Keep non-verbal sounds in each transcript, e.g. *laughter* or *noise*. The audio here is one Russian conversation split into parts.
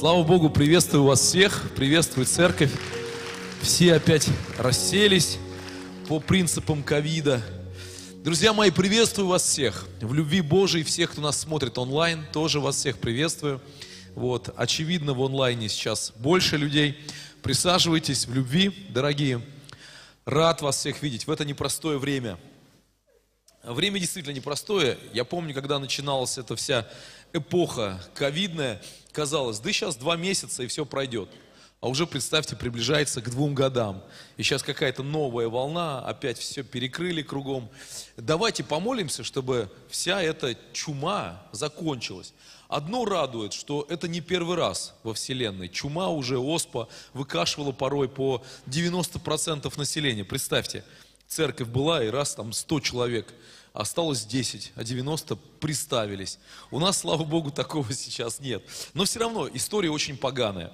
Слава Богу, приветствую вас всех, приветствую церковь. Все опять расселись по принципам ковида. Друзья мои, приветствую вас всех. В любви Божией, всех, кто нас смотрит онлайн, тоже вас всех приветствую. Вот, очевидно, в онлайне сейчас больше людей. Присаживайтесь в любви, дорогие. Рад вас всех видеть в это непростое время. Время действительно непростое. Я помню, когда начиналась эта вся эпоха ковидная, казалось, да сейчас два месяца и все пройдет. А уже, представьте, приближается к двум годам. И сейчас какая-то новая волна, опять все перекрыли кругом. Давайте помолимся, чтобы вся эта чума закончилась. Одно радует, что это не первый раз во Вселенной. Чума уже, оспа, выкашивала порой по 90% населения. Представьте, церковь была, и раз там 100 человек – осталось 10, а 90 приставились. У нас, слава Богу, такого сейчас нет. Но все равно история очень поганая.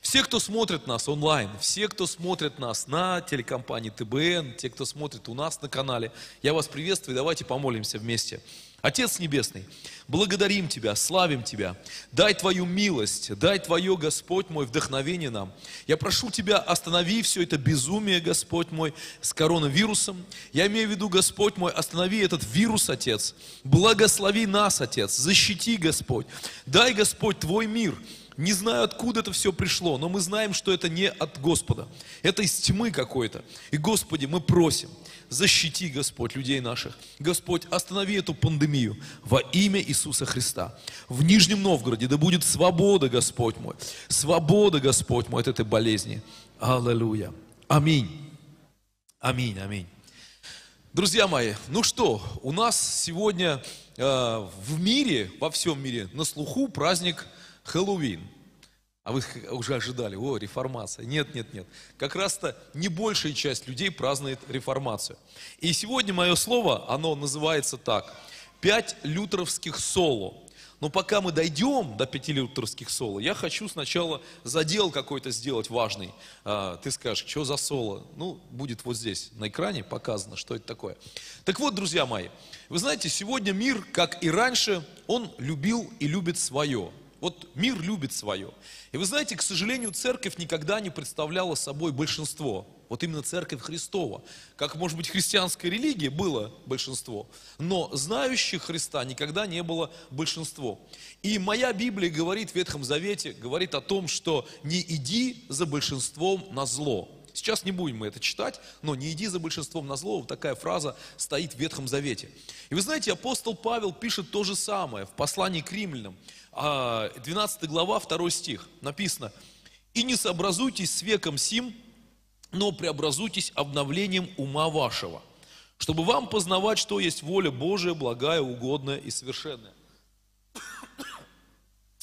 Все, кто смотрит нас онлайн, все, кто смотрит нас на телекомпании ТБН, те, кто смотрит у нас на канале, я вас приветствую, давайте помолимся вместе. Отец Небесный, благодарим Тебя, славим Тебя. Дай Твою милость, дай Твое, Господь мой, вдохновение нам. Я прошу Тебя, останови все это безумие, Господь мой, с коронавирусом. Я имею в виду, Господь мой, останови этот вирус, Отец. Благослови нас, Отец, защити, Господь. Дай, Господь, Твой мир, не знаю, откуда это все пришло, но мы знаем, что это не от Господа. Это из тьмы какой-то. И, Господи, мы просим, защити, Господь, людей наших. Господь, останови эту пандемию во имя Иисуса Христа. В Нижнем Новгороде да будет свобода, Господь мой. Свобода, Господь мой, от этой болезни. Аллилуйя. Аминь. Аминь, аминь. Друзья мои, ну что, у нас сегодня э, в мире, во всем мире, на слуху праздник Хэллоуин. А вы уже ожидали, о, реформация. Нет, нет, нет. Как раз-то не большая часть людей празднует реформацию. И сегодня мое слово, оно называется так. Пять лютеровских соло. Но пока мы дойдем до пяти лютеровских соло, я хочу сначала задел какой-то сделать важный. А, ты скажешь, что за соло? Ну, будет вот здесь на экране показано, что это такое. Так вот, друзья мои, вы знаете, сегодня мир, как и раньше, он любил и любит свое. Вот мир любит свое. И вы знаете, к сожалению, церковь никогда не представляла собой большинство. Вот именно церковь Христова. Как, может быть, христианской религии было большинство, но знающих Христа никогда не было большинство. И моя Библия говорит в Ветхом Завете, говорит о том, что не иди за большинством на зло. Сейчас не будем мы это читать, но не иди за большинством на зло, вот такая фраза стоит в Ветхом Завете. И вы знаете, апостол Павел пишет то же самое в послании к римлянам. 12 а, глава, 2 стих, написано, «И не сообразуйтесь с веком сим, но преобразуйтесь обновлением ума вашего, чтобы вам познавать, что есть воля Божия, благая, угодная и совершенная».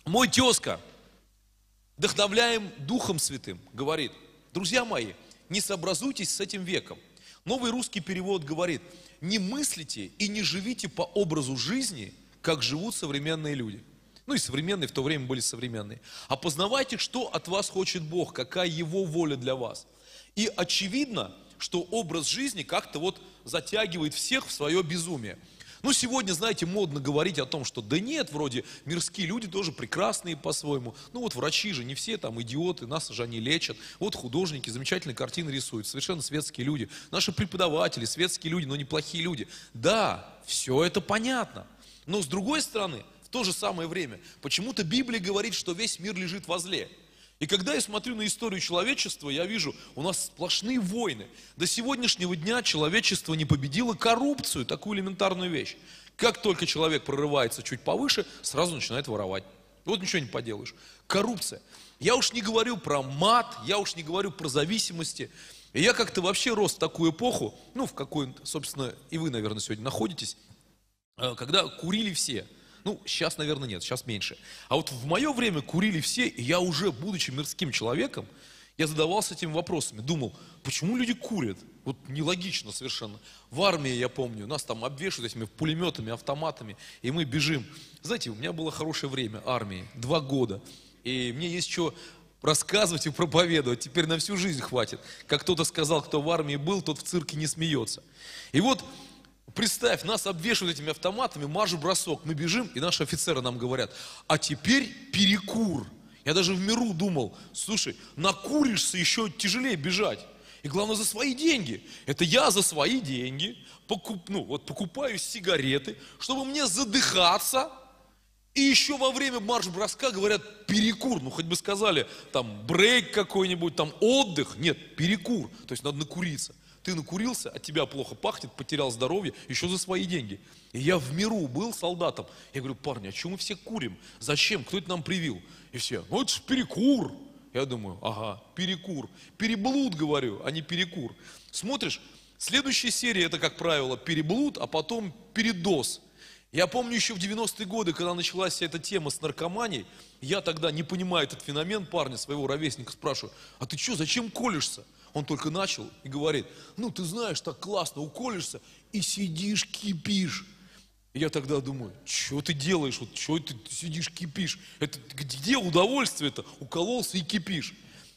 Мой тезка, вдохновляем Духом Святым, говорит, друзья мои, не сообразуйтесь с этим веком. Новый русский перевод говорит, не мыслите и не живите по образу жизни, как живут современные люди – ну и современные в то время были современные. Опознавайте, что от вас хочет Бог, какая Его воля для вас. И очевидно, что образ жизни как-то вот затягивает всех в свое безумие. Ну, сегодня, знаете, модно говорить о том, что да нет, вроде мирские люди тоже прекрасные по-своему. Ну, вот врачи же не все там идиоты, нас же они лечат. Вот художники замечательные картины рисуют, совершенно светские люди. Наши преподаватели, светские люди, но неплохие люди. Да, все это понятно. Но с другой стороны, то же самое время. Почему-то Библия говорит, что весь мир лежит во зле. И когда я смотрю на историю человечества, я вижу, у нас сплошные войны. До сегодняшнего дня человечество не победило коррупцию, такую элементарную вещь. Как только человек прорывается чуть повыше, сразу начинает воровать. Вот ничего не поделаешь. Коррупция. Я уж не говорю про мат, я уж не говорю про зависимости. И я как-то вообще рос в такую эпоху, ну, в какой, собственно, и вы, наверное, сегодня находитесь, э, когда курили все – ну, сейчас, наверное, нет, сейчас меньше. А вот в мое время курили все, и я уже, будучи мирским человеком, я задавался этими вопросами, думал, почему люди курят? Вот нелогично совершенно. В армии, я помню, нас там обвешивают этими пулеметами, автоматами, и мы бежим. Знаете, у меня было хорошее время армии, два года, и мне есть что рассказывать и проповедовать, теперь на всю жизнь хватит. Как кто-то сказал, кто в армии был, тот в цирке не смеется. И вот Представь, нас обвешивают этими автоматами, марш-бросок, мы бежим, и наши офицеры нам говорят, а теперь перекур. Я даже в миру думал, слушай, накуришься, еще тяжелее бежать. И главное, за свои деньги. Это я за свои деньги покуп, ну, вот покупаю сигареты, чтобы мне задыхаться. И еще во время марш-броска говорят перекур. Ну, хоть бы сказали, там, брейк какой-нибудь, там, отдых. Нет, перекур. То есть надо накуриться. Ты накурился, от тебя плохо пахнет, потерял здоровье, еще за свои деньги. И я в миру был солдатом. Я говорю, парни, а чего мы все курим? Зачем? Кто это нам привил? И все, ну это же перекур. Я думаю, ага, перекур. Переблуд, говорю, а не перекур. Смотришь, следующая серия это, как правило, переблуд, а потом передоз. Я помню еще в 90-е годы, когда началась вся эта тема с наркоманией, я тогда, не понимая этот феномен, парня, своего ровесника, спрашиваю, а ты что, зачем колешься? Он только начал и говорит, ну ты знаешь, так классно, уколешься и сидишь, кипишь. Я тогда думаю, что ты делаешь, вот что ты сидишь, кипишь? Это где удовольствие-то? Укололся и кипишь.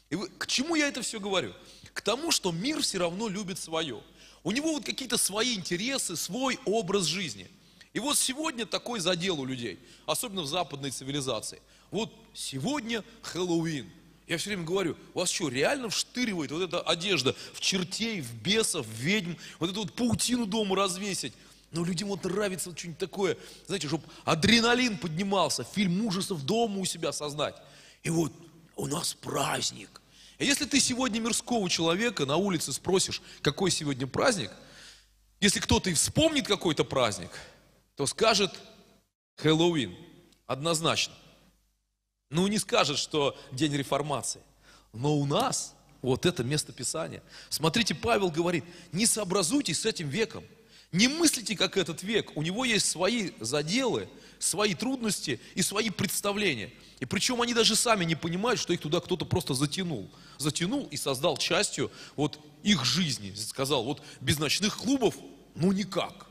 И вы, к чему я это все говорю? К тому, что мир все равно любит свое. У него вот какие-то свои интересы, свой образ жизни. И вот сегодня такой задел у людей, особенно в западной цивилизации. Вот сегодня Хэллоуин. Я все время говорю, вас что, реально вштыривает вот эта одежда в чертей, в бесов, в ведьм, вот эту вот паутину дома развесить? Но людям вот нравится вот что-нибудь такое, знаете, чтобы адреналин поднимался, фильм ужасов дома у себя создать. И вот у нас праздник. И если ты сегодня мирского человека на улице спросишь, какой сегодня праздник, если кто-то и вспомнит какой-то праздник, то скажет Хэллоуин, однозначно. Ну, не скажет, что день реформации. Но у нас вот это место Писания. Смотрите, Павел говорит, не сообразуйтесь с этим веком. Не мыслите, как этот век. У него есть свои заделы, свои трудности и свои представления. И причем они даже сами не понимают, что их туда кто-то просто затянул. Затянул и создал частью вот их жизни. Сказал, вот без ночных клубов, ну никак.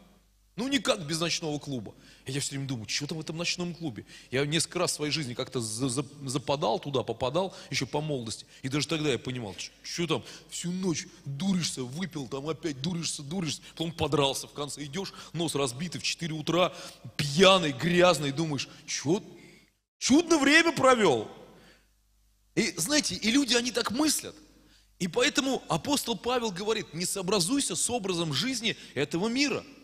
Ну никак без ночного клуба. Я все время думаю, что там в этом ночном клубе? Я несколько раз в своей жизни как-то западал туда, попадал, еще по молодости. И даже тогда я понимал, что там всю ночь дуришься, выпил, там опять дуришься, дуришься. Потом подрался, в конце идешь, нос разбитый в 4 утра, пьяный, грязный, думаешь, что чудно время провел. И знаете, и люди, они так мыслят. И поэтому апостол Павел говорит, не сообразуйся с образом жизни этого мира –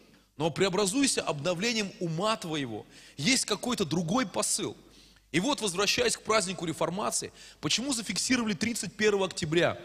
но преобразуйся обновлением ума твоего. Есть какой-то другой посыл. И вот, возвращаясь к празднику реформации, почему зафиксировали 31 октября?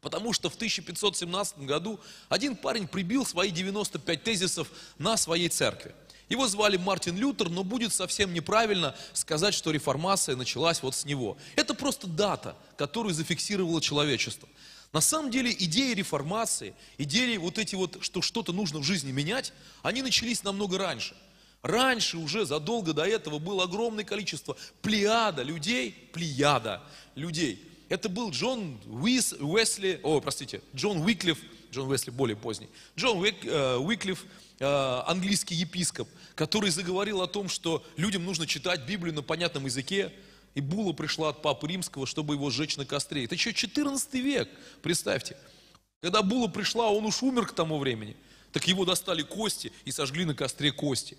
Потому что в 1517 году один парень прибил свои 95 тезисов на своей церкви. Его звали Мартин Лютер, но будет совсем неправильно сказать, что реформация началась вот с него. Это просто дата, которую зафиксировало человечество. На самом деле идеи реформации, идеи вот эти вот, что что-то нужно в жизни менять, они начались намного раньше. Раньше уже, задолго до этого, было огромное количество плеяда людей, плеяда людей. Это был Джон Уис, Уэсли, о, простите, Джон Уиклиф, Джон Уэсли более поздний, Джон Уик, э, Уиклиф, э, английский епископ, который заговорил о том, что людям нужно читать Библию на понятном языке, и була пришла от Папы Римского, чтобы его сжечь на костре. Это еще 14 век, представьте. Когда була пришла, он уж умер к тому времени. Так его достали кости и сожгли на костре кости.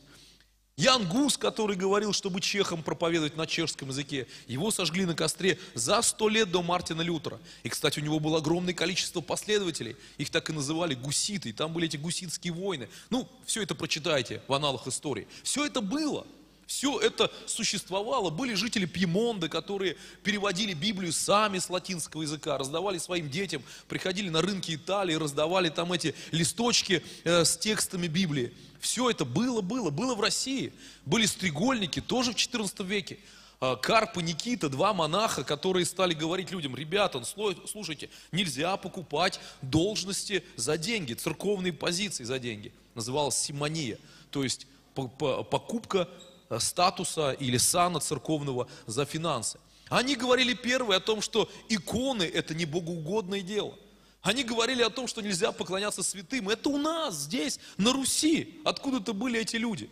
Ян Гус, который говорил, чтобы чехам проповедовать на чешском языке, его сожгли на костре за сто лет до Мартина Лютера. И, кстати, у него было огромное количество последователей. Их так и называли гуситы. И там были эти гуситские войны. Ну, все это прочитайте в аналах истории. Все это было. Все это существовало. Были жители Пьемонда, которые переводили Библию сами с латинского языка, раздавали своим детям, приходили на рынки Италии, раздавали там эти листочки э, с текстами Библии. Все это было, было, было в России. Были стрегольники, тоже в XIV веке. А, Карп и Никита, два монаха, которые стали говорить людям, ребята, слушайте, нельзя покупать должности за деньги, церковные позиции за деньги. Называлась симония, то есть покупка Э, статуса или сана церковного за финансы. Они говорили первые о том, что иконы это не богоугодное дело. Они говорили о том, что нельзя поклоняться святым. Это у нас здесь, на Руси. Откуда-то были эти люди.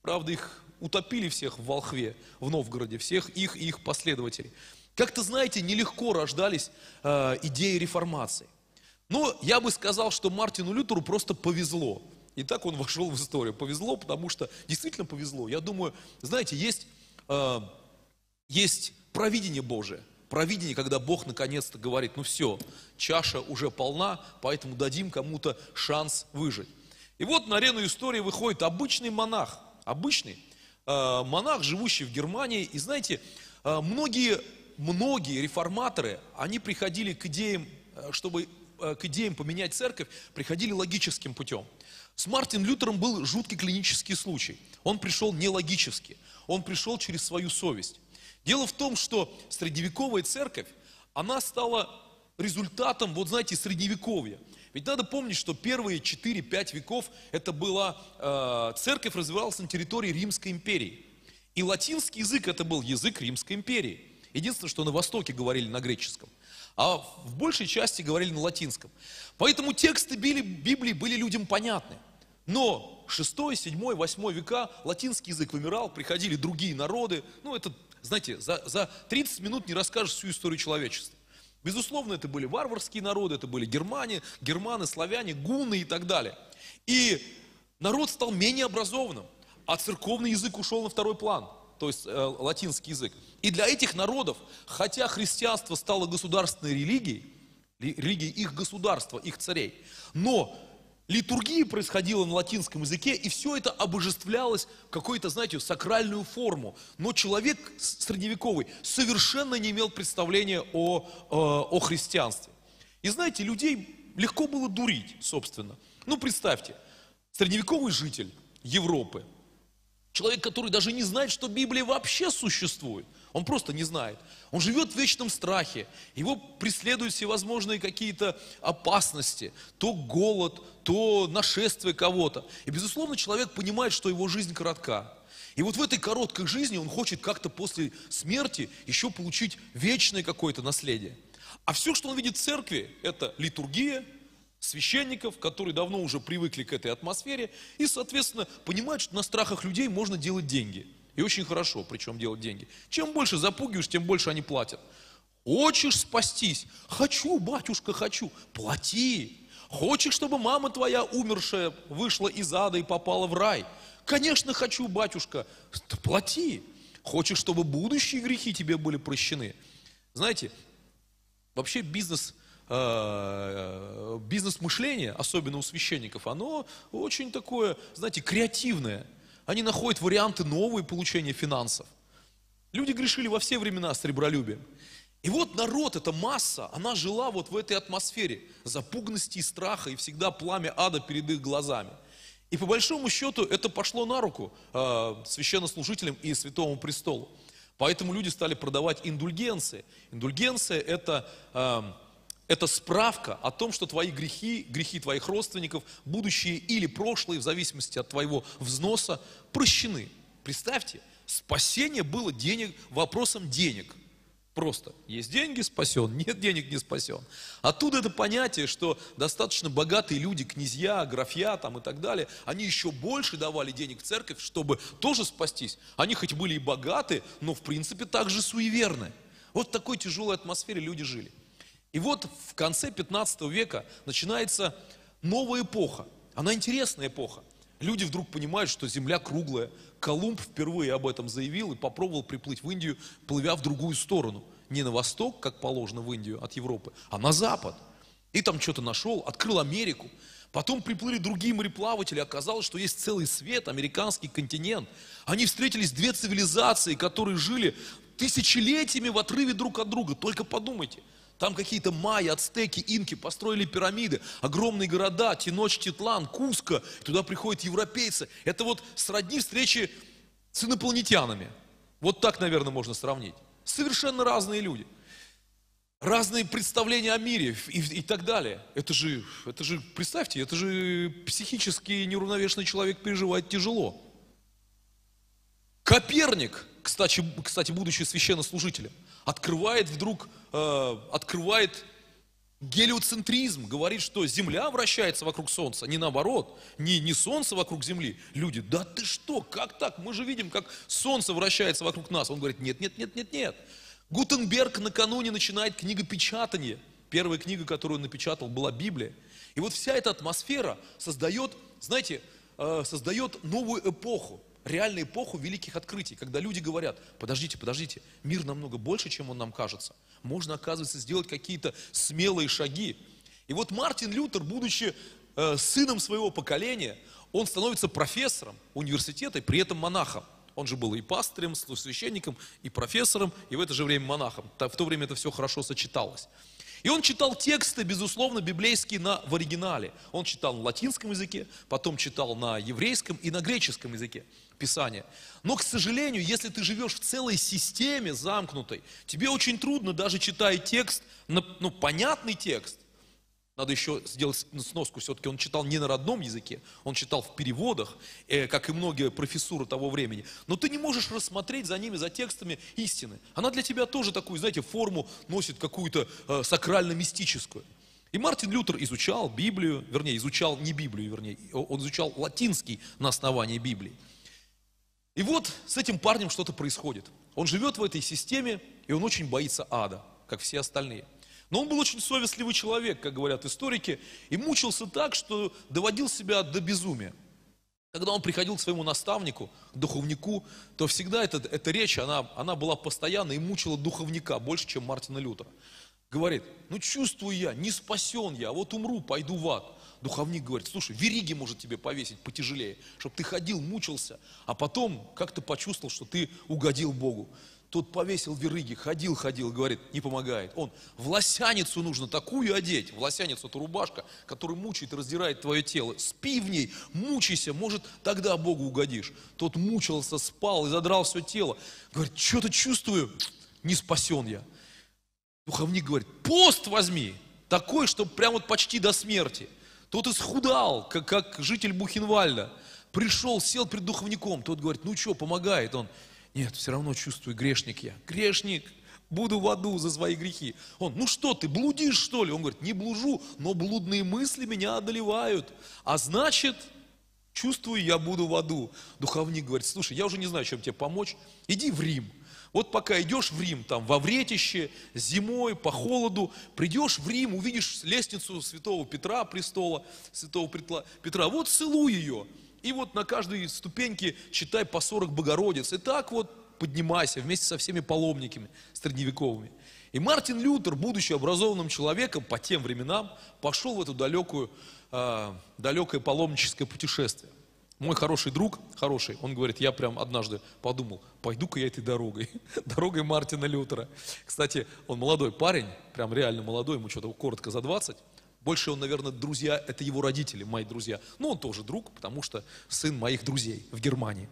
Правда, их утопили всех в Волхве, в Новгороде, всех их и их последователей. Как-то, знаете, нелегко рождались э, идеи реформации. Но я бы сказал, что Мартину Лютеру просто повезло. И так он *laughs* вошел в историю. Повезло, потому что действительно повезло. Я думаю, знаете, есть, э, есть провидение Божие. Провидение, когда Бог наконец-то говорит, ну все, чаша уже полна, поэтому дадим кому-то шанс выжить. И вот на арену истории выходит обычный монах, обычный э, монах, живущий в Германии. И знаете, э, многие, многие реформаторы, они приходили к идеям, э, чтобы к идеям поменять церковь, приходили логическим путем. С Мартин Лютером был жуткий клинический случай. Он пришел не логически, он пришел через свою совесть. Дело в том, что средневековая церковь, она стала результатом, вот знаете, средневековья. Ведь надо помнить, что первые 4-5 веков это была, э, церковь развивалась на территории Римской империи. И латинский язык это был язык Римской империи. Единственное, что на Востоке говорили на греческом. А в большей части говорили на латинском. Поэтому тексты Библии были людям понятны. Но 6, 7, 8 века латинский язык вымирал, приходили другие народы. Ну, это, знаете, за, за 30 минут не расскажешь всю историю человечества. Безусловно, это были варварские народы, это были германе, германы, славяне, гуны и так далее. И народ стал менее образованным, а церковный язык ушел на второй план, то есть э, латинский язык. И для этих народов, хотя христианство стало государственной религией, религией их государства, их царей, но литургия происходила на латинском языке, и все это обожествлялось в какую-то, знаете, сакральную форму. Но человек средневековый совершенно не имел представления о, о, о христианстве. И знаете, людей легко было дурить, собственно. Ну, представьте, средневековый житель Европы, человек, который даже не знает, что Библия вообще существует, он просто не знает. Он живет в вечном страхе. Его преследуют всевозможные какие-то опасности. То голод, то нашествие кого-то. И, безусловно, человек понимает, что его жизнь коротка. И вот в этой короткой жизни он хочет как-то после смерти еще получить вечное какое-то наследие. А все, что он видит в церкви, это литургия, священников, которые давно уже привыкли к этой атмосфере, и, соответственно, понимают, что на страхах людей можно делать деньги – и очень хорошо, причем делать деньги. Чем больше запугиваешь, тем больше они платят. Хочешь спастись? Хочу, батюшка, хочу. Плати. Хочешь, чтобы мама твоя умершая вышла из ада и попала в рай? Конечно, хочу, батюшка. Плати. Хочешь, чтобы будущие грехи тебе были прощены? Знаете, вообще бизнес, э, бизнес-мышление, особенно у священников, оно очень такое, знаете, креативное. Они находят варианты новые получения финансов. Люди грешили во все времена с. И вот народ, эта масса, она жила вот в этой атмосфере запугности и страха, и всегда пламя ада перед их глазами. И по большому счету это пошло на руку э, священнослужителям и Святому Престолу. Поэтому люди стали продавать индульгенции. Индульгенция это э, это справка о том, что твои грехи, грехи твоих родственников, будущие или прошлые, в зависимости от твоего взноса, прощены. Представьте, спасение было денег, вопросом денег. Просто есть деньги, спасен, *laughs* нет денег, не спасен. Оттуда это понятие, что достаточно богатые люди, князья, графья там и так далее, они еще больше давали денег в церковь, чтобы тоже спастись. Они хоть были и богаты, но в принципе также суеверны. Вот в такой тяжелой атмосфере люди жили. И вот в конце 15 века начинается новая эпоха. Она интересная эпоха. Люди вдруг понимают, что Земля круглая. Колумб впервые об этом заявил и попробовал приплыть в Индию, плывя в другую сторону. Не на восток, как положено в Индию от Европы, а на запад. И там что-то нашел, открыл Америку. Потом приплыли другие мореплаватели, оказалось, что есть целый свет, американский континент. Они встретились две цивилизации, которые жили тысячелетиями в отрыве друг от друга. Только подумайте – там какие-то майя, ацтеки, инки построили пирамиды, огромные города, Тиноч, Титлан, Куско. Туда приходят европейцы. Это вот сродни встречи с инопланетянами. Вот так, наверное, можно сравнить. Совершенно разные люди. Разные представления о мире и, и так далее. Это же, это же, представьте, это же психически неуравновешенный человек переживает тяжело. Коперник, кстати, кстати будучи священнослужителем, открывает вдруг, э, открывает гелиоцентризм, говорит, что Земля вращается вокруг Солнца, не наоборот, не, не Солнце вокруг Земли. Люди, да ты что, как так? Мы же видим, как Солнце вращается вокруг нас. Он говорит, нет, нет, нет, нет, нет. Гутенберг накануне начинает книгопечатание. Первая книга, которую он напечатал, была Библия. И вот вся эта атмосфера создает, знаете, э, создает новую эпоху. реально эпоху великих открытий, когда люди говорят, подождите, подождите, мир намного больше, чем он нам кажется. Можно, оказывается, сделать какие-то смелые шаги. И вот Мартин Лютер, будучи э, сыном своего поколения, он становится профессором университета и при этом монахом. Он же был и пастырем, священником, и профессором, и в это же время монахом. В то время это все хорошо сочеталось. И он читал тексты, безусловно, библейские на, в оригинале. Он читал на латинском языке, потом читал на еврейском и на греческом языке Писания. Но, к сожалению, если ты живешь в целой системе замкнутой, тебе очень трудно даже читая текст, ну, понятный текст, надо еще сделать сноску, все-таки он читал не на родном языке, он читал в переводах, э, как и многие профессуры того времени. Но ты не можешь рассмотреть за ними, за текстами истины. Она для тебя тоже такую, знаете, форму носит какую-то э, сакрально-мистическую. И Мартин Лютер изучал Библию, вернее, изучал не Библию, вернее, он изучал латинский на основании Библии. И вот с этим парнем что-то происходит. Он живет в этой системе, и он очень боится ада, как все остальные. Но он был очень совестливый человек, как говорят историки, и мучился так, что доводил себя до безумия. Когда он приходил к своему наставнику, к духовнику, то всегда эта, эта речь, она, она была постоянна и мучила духовника больше, чем Мартина Лютера. Говорит, ну чувствую я, не спасен я, вот умру, пойду в ад. Духовник говорит, слушай, вериги может тебе повесить потяжелее, чтобы ты ходил, мучился, а потом как-то почувствовал, что ты угодил Богу. Тот повесил верыги, ходил, ходил, говорит, не помогает. Он, в лосяницу нужно такую одеть. В лосяницу это рубашка, которая мучает раздирает твое тело. Спи в ней, мучайся, может, тогда Богу угодишь. Тот мучился, спал и задрал все тело. Говорит, что-то чувствую, не спасен я. Духовник говорит, пост возьми, такой, чтобы прям вот почти до смерти. Тот исхудал, как, как житель Бухенвальда. Пришел, сел перед духовником. Тот говорит, ну что, помогает он. Нет, все равно чувствую, грешник я. Грешник, буду в аду за свои грехи. Он, ну что ты, блудишь что ли? Он говорит, не блужу, но блудные мысли меня одолевают. А значит, чувствую, я буду в аду. Духовник говорит, слушай, я уже не знаю, чем тебе помочь. Иди в Рим. Вот пока идешь в Рим, там, во вретище, зимой, по холоду, придешь в Рим, увидишь лестницу святого Петра, престола святого Петра, вот целуй ее. И вот на каждой ступеньке читай по 40 Богородиц. И так вот поднимайся вместе со всеми паломниками средневековыми. И Мартин Лютер, будучи образованным человеком по тем временам, пошел в это далекую, э, далекое паломническое путешествие. Мой хороший друг, хороший, он говорит, я прям однажды подумал, пойду-ка я этой дорогой, *laughs* дорогой Мартина Лютера. Кстати, он молодой парень, прям реально молодой, ему что-то коротко за 20. Больше он, наверное, друзья, это его родители, мои друзья. Но он тоже друг, потому что сын моих друзей в Германии.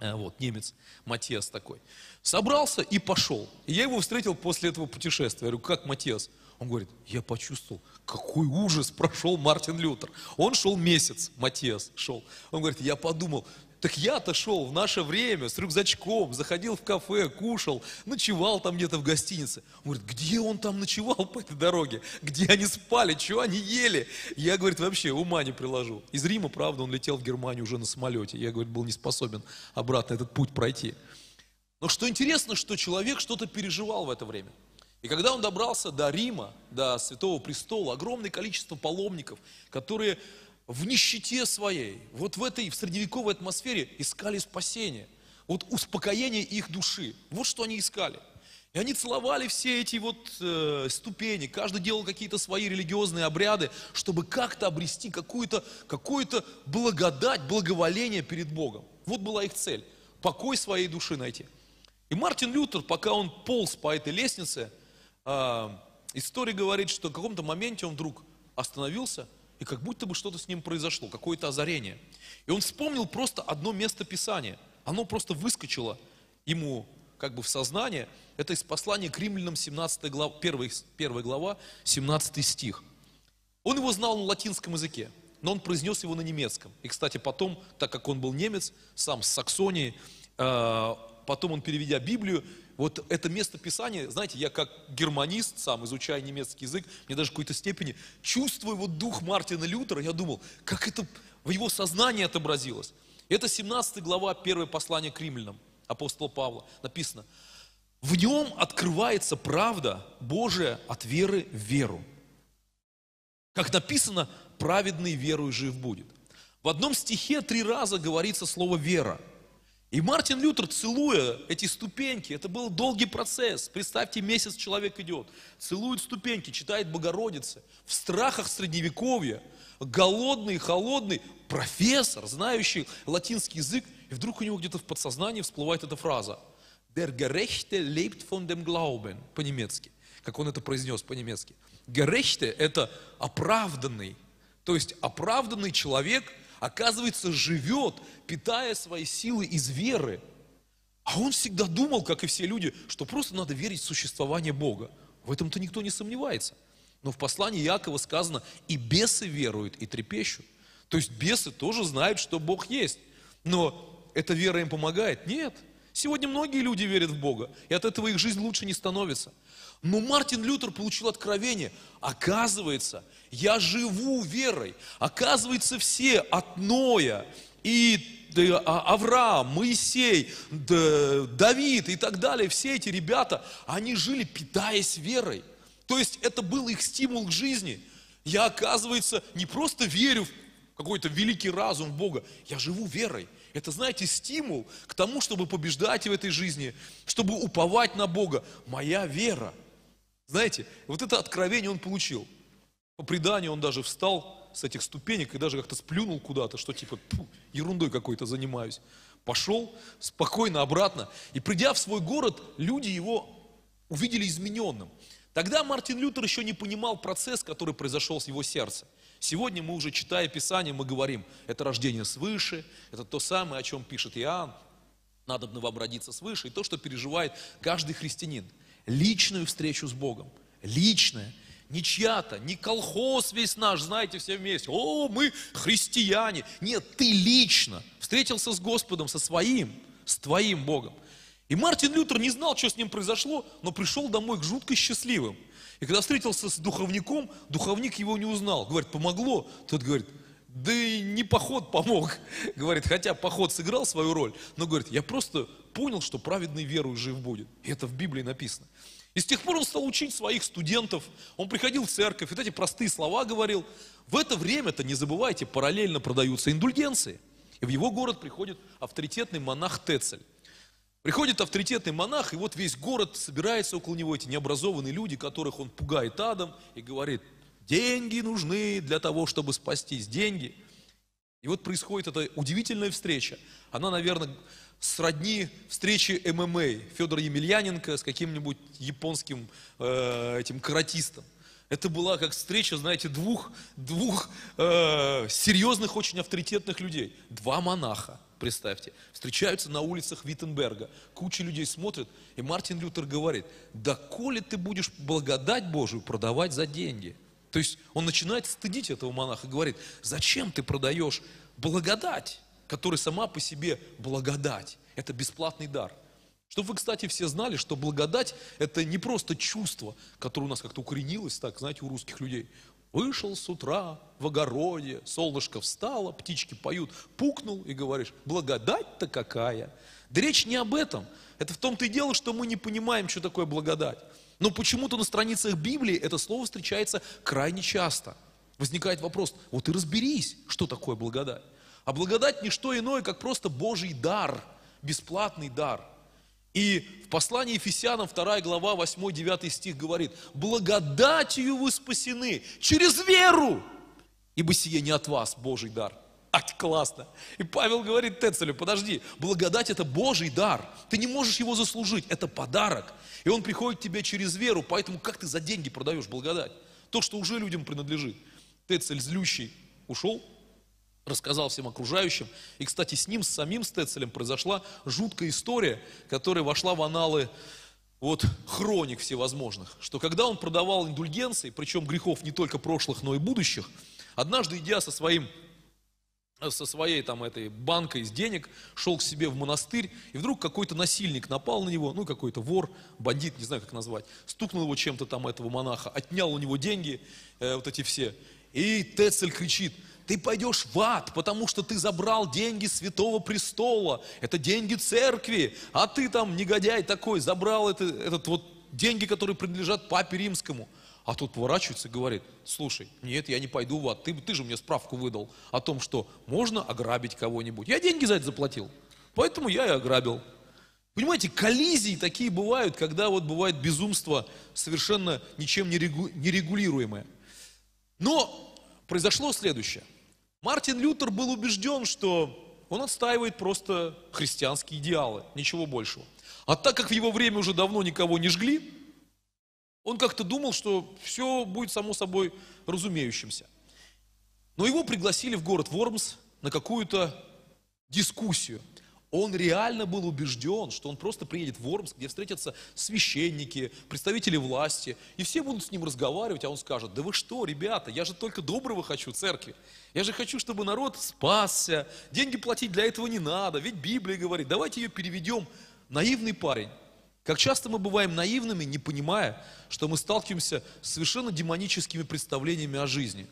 Э, вот, немец, Матиас такой. Собрался и пошел. И я его встретил после этого путешествия. Я говорю, как Матиас? Он говорит, я почувствовал, какой ужас прошел Мартин Лютер. Он шел месяц, Матиас шел. Он говорит, я подумал, так я-то шел в наше время с рюкзачком, заходил в кафе, кушал, ночевал там где-то в гостинице. Он говорит, где он там ночевал по этой дороге? Где они спали? Что они ели? Я, говорит, вообще ума не приложу. Из Рима, правда, он летел в Германию уже на самолете. Я, говорит, был не способен обратно этот путь пройти. Но что интересно, что человек что-то переживал в это время. И когда он добрался до Рима, до Святого Престола, огромное количество паломников, которые в нищете своей, вот в этой в средневековой атмосфере искали спасение, вот успокоение их души. Вот что они искали. И они целовали все эти вот э, ступени, каждый делал какие-то свои религиозные обряды, чтобы как-то обрести какую-то какую благодать, благоволение перед Богом. Вот была их цель, покой своей души найти. И Мартин Лютер, пока он полз по этой лестнице, э, история говорит, что в каком-то моменте он вдруг остановился – и как будто бы что-то с ним произошло, какое-то озарение. И он вспомнил просто одно место Писания. Оно просто выскочило ему как бы в сознание. Это из послания к римлянам 17 глава, 1, 1 глава, 17 стих. Он его знал на латинском языке, но он произнес его на немецком. И, кстати, потом, так как он был немец, сам с Саксонии, э, потом он, переведя Библию, вот это место Писания, знаете, я как германист сам, изучая немецкий язык, мне даже в какой-то степени чувствую вот дух Мартина Лютера, я думал, как это в его сознании отобразилось. Это 17 глава 1 послания к римлянам апостола Павла. Написано, в нем открывается правда Божия от веры в веру. Как написано, праведный верой жив будет. В одном стихе три раза говорится слово «вера». И Мартин Лютер, целуя эти ступеньки, это был долгий процесс. Представьте, месяц человек идет, целует ступеньки, читает Богородицы, в страхах Средневековья, голодный, холодный профессор, знающий латинский язык, и вдруг у него где-то в подсознании всплывает эта фраза «Der Gerechte lebt von dem Glauben» по-немецки, как он это произнес по-немецки. Gerechte – это оправданный, то есть оправданный человек – оказывается, живет, питая свои силы из веры. А он всегда думал, как и все люди, что просто надо верить в существование Бога. В этом-то никто не сомневается. Но в послании Якова сказано, и бесы веруют, и трепещут. То есть бесы тоже знают, что Бог есть. Но эта вера им помогает? Нет. Сегодня многие люди верят в Бога, и от этого их жизнь лучше не становится. Но Мартин Лютер получил откровение. Оказывается, я живу верой. Оказывается, все от Ноя и а, Авраам, Моисей, Давид и так далее, все эти ребята, они жили, питаясь верой. То есть это был их стимул к жизни. Я, оказывается, не просто верю в какой-то великий разум Бога, я живу верой. Это, знаете, стимул к тому, чтобы побеждать в этой жизни, чтобы уповать на Бога. Моя вера – знаете, вот это откровение он получил. По преданию он даже встал с этих ступенек и даже как-то сплюнул куда-то, что типа ерундой какой-то занимаюсь. Пошел спокойно обратно. И придя в свой город, люди его увидели измененным. Тогда Мартин Лютер еще не понимал процесс, который произошел с его сердцем. Сегодня мы уже, читая Писание, мы говорим, это рождение свыше, это то самое, о чем пишет Иоанн, надо обратиться свыше, и то, что переживает каждый христианин личную встречу с Богом. Личная. Не чья-то, не колхоз весь наш, знаете, все вместе. О, мы христиане. Нет, ты лично встретился с Господом, со своим, с твоим Богом. И Мартин Лютер не знал, что с ним произошло, но пришел домой к жутко счастливым. И когда встретился с духовником, духовник его не узнал. Говорит, помогло? Тот говорит, да и не поход помог. *laughs* Говорит, хотя поход сыграл свою роль, но говорит, я просто понял, что праведный веру жив будет. И это в Библии написано. И с тех пор он стал учить своих студентов, он приходил в церковь, вот эти простые слова говорил. В это время-то, не забывайте, параллельно продаются индульгенции. И в его город приходит авторитетный монах Тецель. Приходит авторитетный монах, и вот весь город собирается около него, эти необразованные люди, которых он пугает адом, и говорит, деньги нужны для того, чтобы спастись, деньги. И вот происходит эта удивительная встреча. Она, наверное, сродни встрече ММА Федора Емельяненко с каким-нибудь японским э, этим каратистом. Это была как встреча, знаете, двух, двух э, серьезных, очень авторитетных людей. Два монаха, представьте, встречаются на улицах Виттенберга. Куча людей смотрят, и Мартин Лютер говорит, да коли ты будешь благодать Божию продавать за деньги? То есть он начинает стыдить этого монаха и говорит, зачем ты продаешь благодать? которая сама по себе благодать. Это бесплатный дар. Чтобы вы, кстати, все знали, что благодать – это не просто чувство, которое у нас как-то укоренилось, так, знаете, у русских людей. Вышел с утра в огороде, солнышко встало, птички поют, пукнул и говоришь, благодать-то какая. Да речь не об этом. Это в том-то и дело, что мы не понимаем, что такое благодать. Но почему-то на страницах Библии это слово встречается крайне часто. Возникает вопрос, вот и разберись, что такое благодать. А благодать не что иное, как просто Божий дар, бесплатный дар. И в послании Ефесянам 2 глава 8-9 стих говорит, благодатью вы спасены через веру, ибо сие не от вас Божий дар. А, классно. И Павел говорит Тецелю, подожди, благодать это Божий дар. Ты не можешь его заслужить, это подарок. И он приходит к тебе через веру, поэтому как ты за деньги продаешь благодать? То, что уже людям принадлежит. Тецель злющий ушел, рассказал всем окружающим. И, кстати, с ним, с самим Стецелем произошла жуткая история, которая вошла в аналы вот, хроник всевозможных, что когда он продавал индульгенции, причем грехов не только прошлых, но и будущих, однажды, идя со своим со своей там этой банкой с денег, шел к себе в монастырь, и вдруг какой-то насильник напал на него, ну какой-то вор, бандит, не знаю как назвать, стукнул его чем-то там этого монаха, отнял у него деньги, э, вот эти все, и Тецель кричит, ты пойдешь в ад, потому что ты забрал деньги Святого Престола, это деньги церкви, а ты там, негодяй такой, забрал это, этот вот деньги, которые принадлежат Папе Римскому. А тут поворачивается и говорит, слушай, нет, я не пойду в ад, ты, ты же мне справку выдал о том, что можно ограбить кого-нибудь. Я деньги за это заплатил. Поэтому я и ограбил. Понимаете, коллизии такие бывают, когда вот бывает безумство совершенно ничем не, регу, не регулируемое. Но произошло следующее. Мартин Лютер был убежден, что он отстаивает просто христианские идеалы, ничего большего. А так как в его время уже давно никого не жгли, он как-то думал, что все будет само собой разумеющимся. Но его пригласили в город Вормс на какую-то дискуссию – он реально был убежден, что он просто приедет в Вормс, где встретятся священники, представители власти, и все будут с ним разговаривать, а он скажет, да вы что, ребята, я же только доброго хочу церкви. Я же хочу, чтобы народ спасся, деньги платить для этого не надо, ведь Библия говорит, давайте ее переведем. Наивный парень. Как часто мы бываем наивными, не понимая, что мы сталкиваемся с совершенно демоническими представлениями о жизни.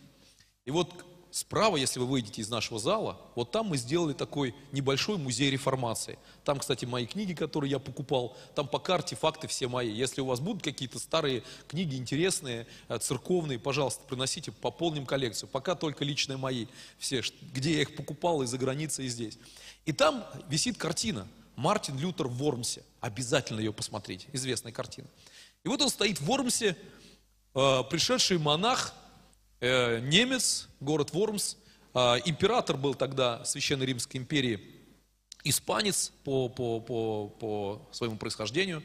И вот справа, если вы выйдете из нашего зала, вот там мы сделали такой небольшой музей реформации. Там, кстати, мои книги, которые я покупал, там по карте факты все мои. Если у вас будут какие-то старые книги интересные, э, церковные, пожалуйста, приносите, пополним коллекцию. Пока только личные мои, все, где я их покупал и за границей, и здесь. И там висит картина Мартин Лютер в Вормсе. Обязательно ее посмотрите, известная картина. И вот он стоит в Вормсе, э, пришедший монах, Э, немец, город Вормс, а, император был тогда Священной Римской империи, испанец по, по, по, по своему происхождению.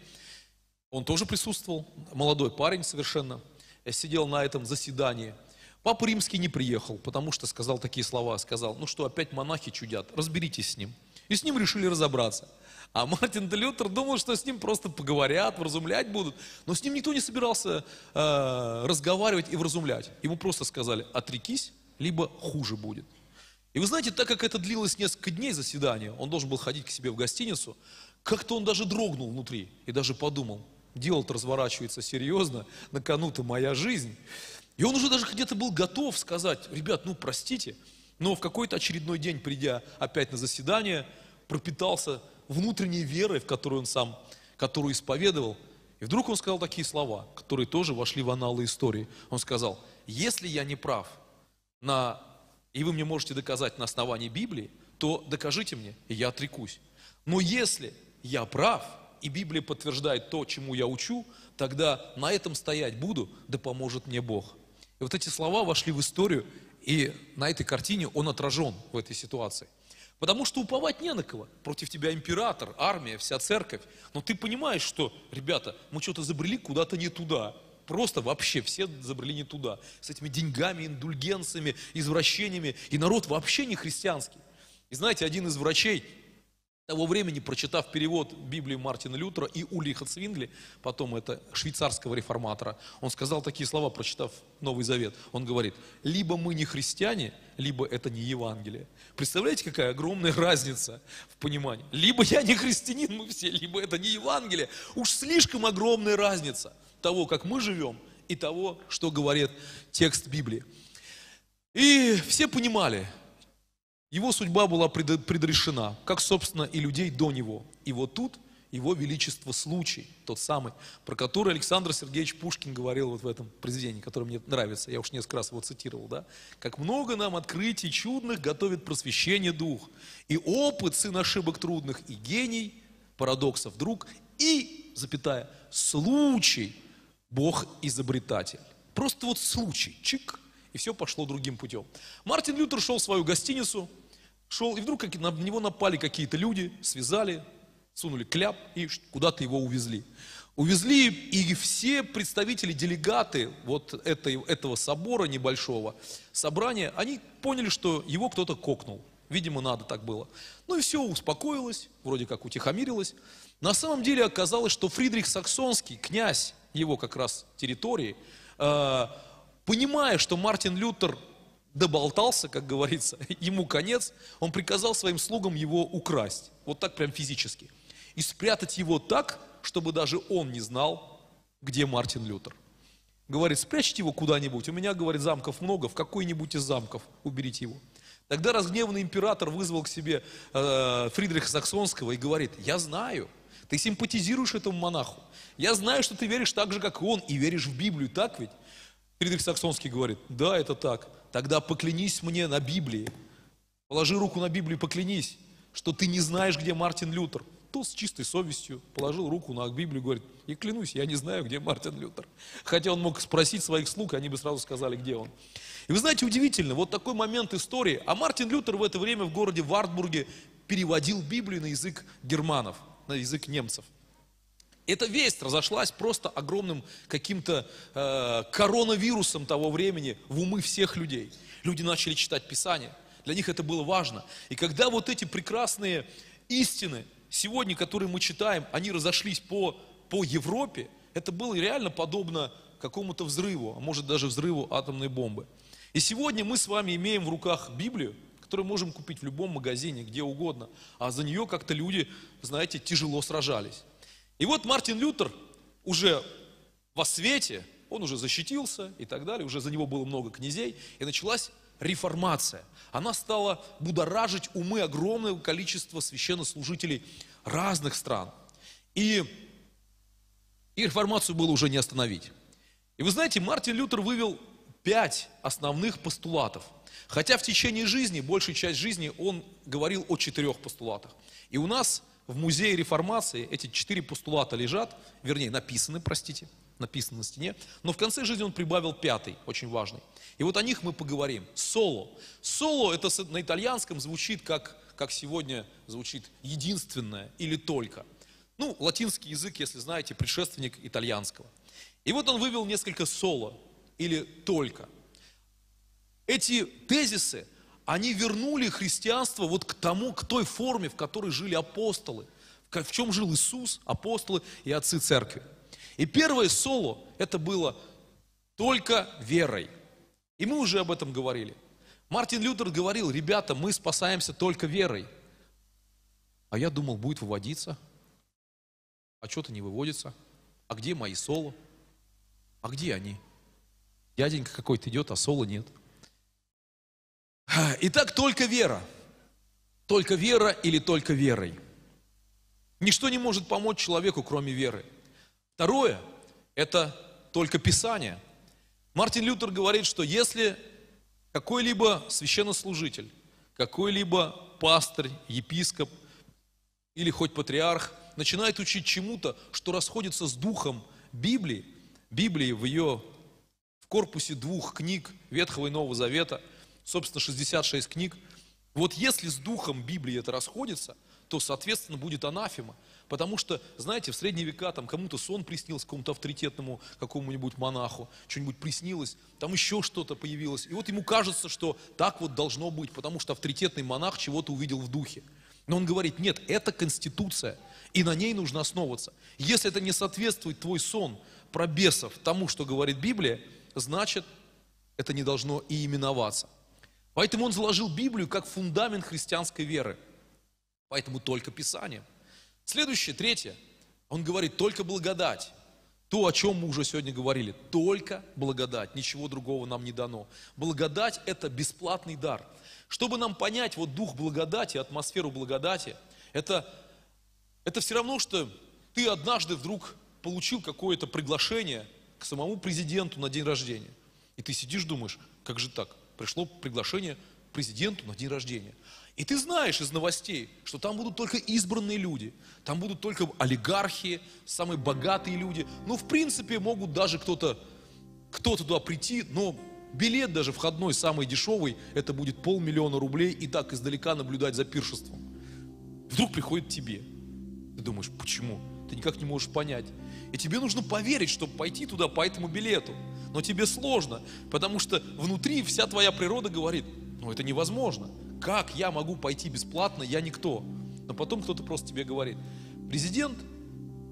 Он тоже присутствовал, молодой парень совершенно, сидел на этом заседании. Папа Римский не приехал, потому что сказал такие слова, сказал, ну что, опять монахи чудят, разберитесь с ним. И с ним решили разобраться. А Мартин Лютер думал, что с ним просто поговорят, вразумлять будут. Но с ним никто не собирался э, разговаривать и вразумлять. Ему просто сказали, отрекись, либо хуже будет. И вы знаете, так как это длилось несколько дней заседания, он должен был ходить к себе в гостиницу, как-то он даже дрогнул внутри и даже подумал, дело-то разворачивается серьезно, на кону-то моя жизнь. И он уже даже где-то был готов сказать, ребят, ну простите, но в какой-то очередной день, придя опять на заседание, пропитался внутренней верой, в которую он сам, которую исповедовал. И вдруг он сказал такие слова, которые тоже вошли в аналы истории. Он сказал, если я не прав, на, и вы мне можете доказать на основании Библии, то докажите мне, и я отрекусь. Но если я прав, и Библия подтверждает то, чему я учу, тогда на этом стоять буду, да поможет мне Бог. И вот эти слова вошли в историю, и на этой картине он отражен в этой ситуации. Потому что уповать не на кого. Против тебя император, армия, вся церковь. Но ты понимаешь, что, ребята, мы что-то забрели куда-то не туда. Просто вообще все забрели не туда. С этими деньгами, индульгенциями, извращениями. И народ вообще не христианский. И знаете, один из врачей, того времени, прочитав перевод Библии Мартина Лютера и Ульриха Цвингли, потом это швейцарского реформатора, он сказал такие слова, прочитав Новый Завет. Он говорит, либо мы не христиане, либо это не Евангелие. Представляете, какая огромная *laughs* разница в понимании? Либо я не христианин, мы все, либо это не Евангелие. Уж слишком огромная разница того, как мы живем, и того, что говорит текст Библии. И все понимали, его судьба была предрешена, как, собственно, и людей до него. И вот тут его величество случай, тот самый, про который Александр Сергеевич Пушкин говорил вот в этом произведении, которое мне нравится, я уж несколько раз его цитировал, да? «Как много нам открытий чудных готовит просвещение дух, и опыт сын ошибок трудных, и гений парадоксов друг, и, запятая, случай Бог изобретатель». Просто вот случай, чик, и все пошло другим путем. Мартин Лютер шел в свою гостиницу, шел, и вдруг на него напали какие-то люди, связали, сунули кляп и куда-то его увезли. Увезли, и все представители, делегаты вот этой, этого собора небольшого, собрания, они поняли, что его кто-то кокнул. Видимо, надо так было. Ну и все, успокоилось, вроде как утихомирилось. На самом деле оказалось, что Фридрих Саксонский, князь его как раз территории, э, Понимая, что Мартин Лютер доболтался, как говорится, *laughs* ему конец, он приказал своим слугам его украсть. Вот так прям физически. И спрятать его так, чтобы даже он не знал, где Мартин Лютер. Говорит, спрячьте его куда-нибудь. У меня, говорит, замков много, в какой-нибудь из замков уберите его. Тогда разгневанный император вызвал к себе э, Фридриха Саксонского и говорит, я знаю, ты симпатизируешь этому монаху. Я знаю, что ты веришь так же, как и он, и веришь в Библию, так ведь? Фридрих Саксонский говорит, да, это так. Тогда поклянись мне на Библии. Положи руку на Библию и поклянись, что ты не знаешь, где Мартин Лютер, то с чистой совестью положил руку на Библию и говорит, и клянусь, я не знаю, где Мартин Лютер. Хотя он мог спросить своих слуг, они бы сразу сказали, где он. И вы знаете, удивительно, вот такой момент истории. А Мартин Лютер в это время в городе Вартбурге переводил Библию на язык германов, на язык немцев. Эта весть разошлась просто огромным каким-то э, коронавирусом того времени в умы всех людей. Люди начали читать Писание. Для них это было важно. И когда вот эти прекрасные истины сегодня, которые мы читаем, они разошлись по, по Европе, это было реально подобно какому-то взрыву, а может даже взрыву атомной бомбы. И сегодня мы с вами имеем в руках Библию, которую можем купить в любом магазине, где угодно, а за нее как-то люди, знаете, тяжело сражались. И вот Мартин Лютер уже во свете, он уже защитился и так далее, уже за него было много князей, и началась реформация. Она стала будоражить умы огромного количества священнослужителей разных стран. И, и реформацию было уже не остановить. И вы знаете, Мартин Лютер вывел пять основных постулатов. Хотя в течение жизни, большую часть жизни, он говорил о четырех постулатах. И у нас в музее реформации эти четыре постулата лежат, вернее, написаны, простите, написано на стене, но в конце жизни он прибавил пятый, очень важный. И вот о них мы поговорим. Соло. Соло это на итальянском звучит как, как сегодня звучит единственное или только. Ну, латинский язык, если знаете, предшественник итальянского. И вот он вывел несколько соло или только. Эти тезисы, они вернули христианство вот к тому, к той форме, в которой жили апостолы, в чем жил Иисус, апостолы и отцы церкви. И первое соло, это было только верой. И мы уже об этом говорили. Мартин Лютер говорил, ребята, мы спасаемся только верой. А я думал, будет выводиться. А что-то не выводится. А где мои соло? А где они? Дяденька какой-то идет, а соло нет. Итак, только вера. Только вера или только верой. Ничто не может помочь человеку, кроме веры. Второе – это только Писание. Мартин Лютер говорит, что если какой-либо священнослужитель, какой-либо пастырь, епископ или хоть патриарх начинает учить чему-то, что расходится с духом Библии, Библии в ее в корпусе двух книг Ветхого и Нового Завета, собственно, 66 книг, вот если с духом Библии это расходится, то, соответственно, будет анафема. Потому что, знаете, в средние века там кому-то сон приснился, какому-то авторитетному какому-нибудь монаху, что-нибудь приснилось, там еще что-то появилось. И вот ему кажется, что так вот должно быть, потому что авторитетный монах чего-то увидел в духе. Но он говорит, нет, это конституция, и на ней нужно основываться. Если это не соответствует твой сон про бесов тому, что говорит Библия, значит, это не должно и именоваться. Поэтому он заложил Библию как фундамент христианской веры. Поэтому только Писание – Следующее, третье. Он говорит, только благодать. То, о чем мы уже сегодня говорили, только благодать, ничего другого нам не дано. Благодать – это бесплатный дар. Чтобы нам понять вот дух благодати, атмосферу благодати, это, это все равно, что ты однажды вдруг получил какое-то приглашение к самому президенту на день рождения. И ты сидишь, думаешь, как же так? Пришло приглашение президенту на день рождения. И ты знаешь из новостей, что там будут только избранные люди, там будут только олигархи, самые богатые люди. Ну, в принципе, могут даже кто-то кто туда прийти, но билет даже входной, самый дешевый, это будет полмиллиона рублей и так издалека наблюдать за пиршеством. Вдруг приходит тебе. Ты думаешь, почему? Ты никак не можешь понять. И тебе нужно поверить, чтобы пойти туда по этому билету. Но тебе сложно, потому что внутри вся твоя природа говорит, ну это невозможно. Как я могу пойти бесплатно, я никто. Но потом кто-то просто тебе говорит, президент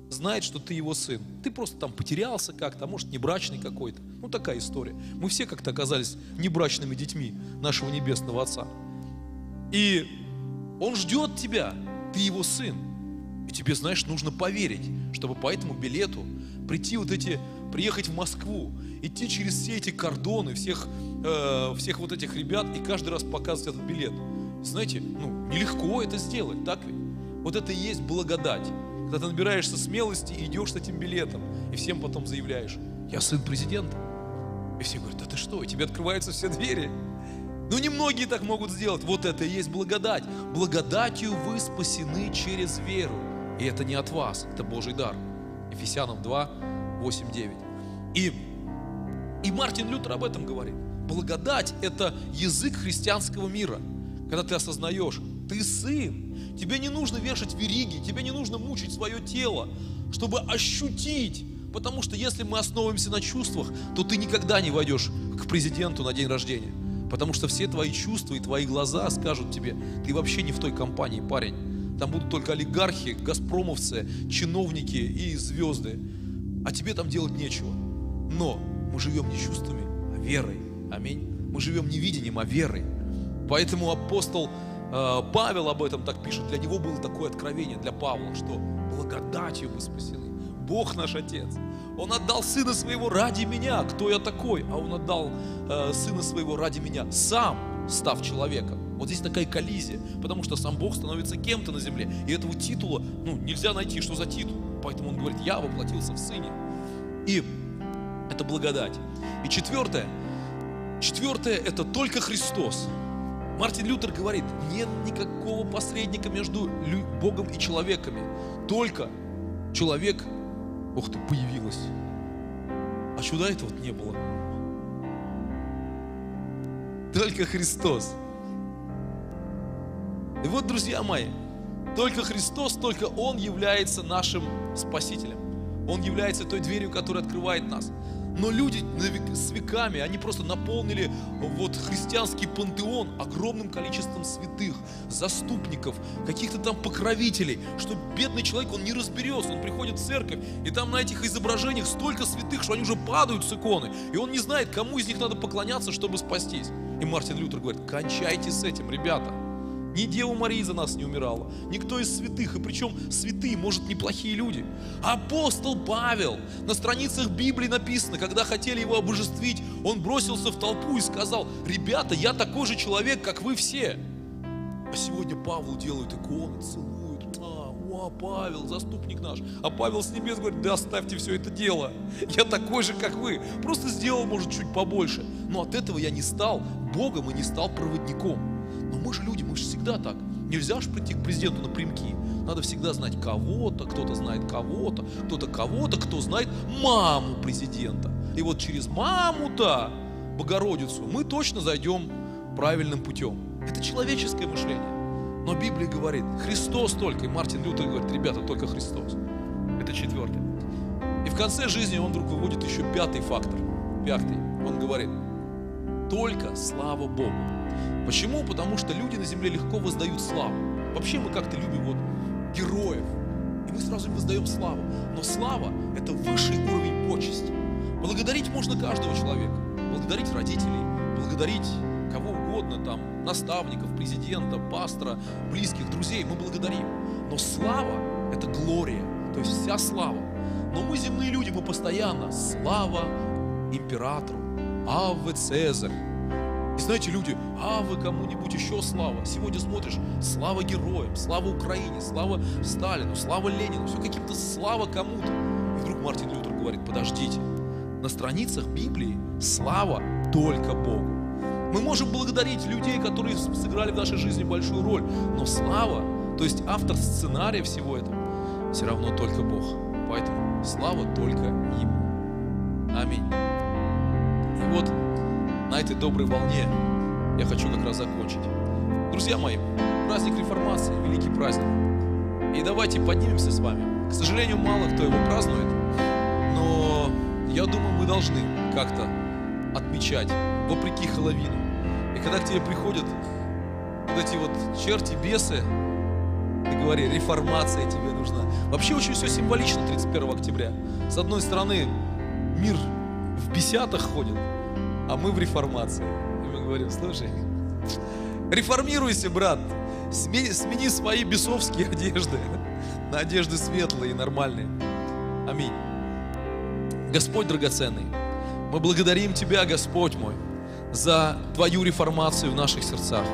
знает, что ты его сын. Ты просто там потерялся как-то, а может небрачный какой-то. Ну такая история. Мы все как-то оказались небрачными детьми нашего Небесного Отца. И он ждет тебя, ты его сын. И тебе, знаешь, нужно поверить, чтобы по этому билету прийти вот эти, приехать в Москву, идти через все эти кордоны, всех э, всех вот этих ребят и каждый раз показывать этот билет. Знаете, ну, нелегко это сделать, так ведь? Вот это и есть благодать. Когда ты набираешься смелости и идешь с этим билетом, и всем потом заявляешь, я сын президента. И все говорят, да ты что, и тебе открываются все двери. Ну, немногие так могут сделать. Вот это и есть благодать. Благодатью вы спасены через веру. И это не от вас, это Божий дар. Ефесянам 2, 8, 9. И, и Мартин Лютер об этом говорит. Благодать – это язык христианского мира. Когда ты осознаешь, ты сын, тебе не нужно вешать вериги, тебе не нужно мучить свое тело, чтобы ощутить. Потому что если мы основываемся на чувствах, то ты никогда не войдешь к президенту на день рождения. Потому что все твои чувства и твои глаза скажут тебе, ты вообще не в той компании, парень. Там будут только олигархи, газпромовцы, чиновники и звезды. А тебе там делать нечего. Но мы живем не чувствами, а верой. Аминь. Мы живем не видением, а верой. Поэтому апостол э, Павел об этом так пишет. Для него было такое откровение, для Павла, что благодатью мы спасены. Бог наш Отец. Он отдал Сына Своего ради меня. Кто я такой? А Он отдал э, Сына Своего ради меня, сам став человеком. Вот здесь такая коллизия, потому что сам Бог становится кем-то на земле. И этого титула, ну, нельзя найти, что за титул. Поэтому Он говорит, я воплотился в Сыне. И это благодать. И четвертое, четвертое – это только Христос. Мартин Лютер говорит, нет никакого посредника между Богом и человеками. Только человек, ух ты, появилась. А чуда этого не было. Только Христос. И вот, друзья мои, только Христос, только Он является нашим Спасителем. Он является той дверью, которая открывает нас. Но люди с веками, они просто наполнили вот христианский пантеон огромным количеством святых, заступников, каких-то там покровителей, что бедный человек, он не разберется, он приходит в церковь, и там на этих изображениях столько святых, что они уже падают с иконы, и он не знает, кому из них надо поклоняться, чтобы спастись. И Мартин Лютер говорит, кончайте с этим, ребята. Ни Дева Мария за нас не умирала, никто из святых, и причем святые, может, неплохие люди. Апостол Павел, на страницах Библии написано, когда хотели его обожествить, он бросился в толпу и сказал, ребята, я такой же человек, как вы все. А сегодня Павлу делают иконы, целуют. А, о, Павел, заступник наш. А Павел с небес говорит, да оставьте все это дело. Я такой же, как вы. Просто сделал, может, чуть побольше. Но от этого я не стал Богом и не стал проводником. Но мы же люди, мы же всегда так. Нельзя же прийти к президенту напрямки. Надо всегда знать кого-то, кто-то знает кого-то, кто-то кого-то, кто знает маму президента. И вот через маму-то, Богородицу, мы точно зайдем правильным путем. Это человеческое мышление. Но Библия говорит, Христос только. И Мартин Лютер говорит, ребята, только Христос. Это четвертое. И в конце жизни он вдруг выводит еще пятый фактор. Пятый. Он говорит, только слава Богу. Почему? Потому что люди на земле легко воздают славу. Вообще мы как-то любим вот героев. И мы сразу им воздаем славу. Но слава – это высший уровень почести. Благодарить можно каждого человека. Благодарить родителей, благодарить кого угодно, там, наставников, президента, пастора, близких, друзей. Мы благодарим. Но слава – это глория, то есть вся слава. Но мы земные люди, мы постоянно слава императору, Аве Цезарь, и знаете, люди, а вы кому-нибудь еще слава. Сегодня смотришь, слава героям, слава Украине, слава Сталину, слава Ленину, все каким-то слава кому-то. И вдруг Мартин Лютер говорит, подождите, на страницах Библии слава только Богу. Мы можем благодарить людей, которые сыграли в нашей жизни большую роль, но слава, то есть автор сценария всего этого, все равно только Бог. Поэтому слава только Ему. Аминь. И вот на этой доброй волне я хочу как раз закончить. Друзья мои, праздник реформации, великий праздник. И давайте поднимемся с вами. К сожалению, мало кто его празднует, но я думаю, мы должны как-то отмечать, вопреки Хэллоуину. И когда к тебе приходят вот эти вот черти, бесы, ты говори, реформация тебе нужна. Вообще очень все символично 31 октября. С одной стороны, мир в бесятах ходит, а мы в реформации. И мы говорим, слушай, реформируйся, брат, смени, смени свои бесовские одежды *laughs* на одежды светлые и нормальные. Аминь. Господь драгоценный, мы благодарим Тебя, Господь мой, за Твою реформацию в наших сердцах,